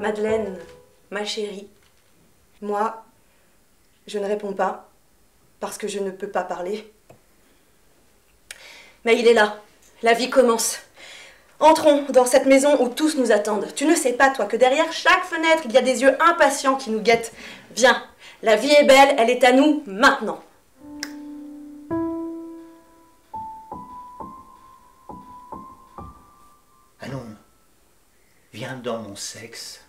Madeleine, ma chérie. Moi, je ne réponds pas parce que je ne peux pas parler. Mais il est là. La vie commence. Entrons dans cette maison où tous nous attendent. Tu ne sais pas, toi, que derrière chaque fenêtre, il y a des yeux impatients qui nous guettent. Viens, la vie est belle, elle est à nous maintenant. Allons, viens dans mon sexe,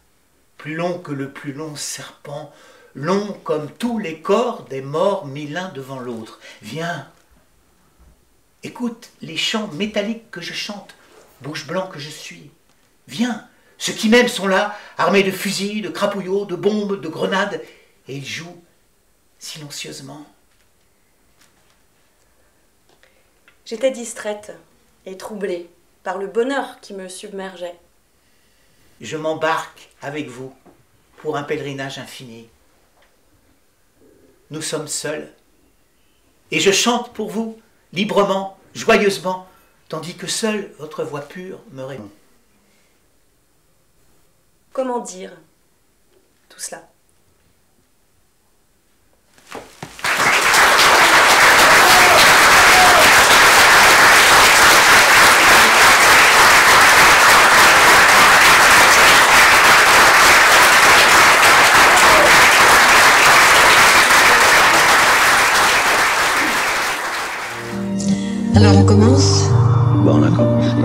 plus long que le plus long serpent, long comme tous les corps des morts mis l'un devant l'autre. Viens, écoute les chants métalliques que je chante, bouche blanc que je suis. Viens, ceux qui m'aiment sont là, armés de fusils, de crapouillots, de bombes, de grenades, et ils jouent silencieusement. J'étais distraite et troublée par le bonheur qui me submergeait. Je m'embarque avec vous pour un pèlerinage infini. Nous sommes seuls. Et je chante pour vous, librement, joyeusement, tandis que seule votre voix pure me répond. Comment dire tout cela? Alors on commence? Bon, on a commencé.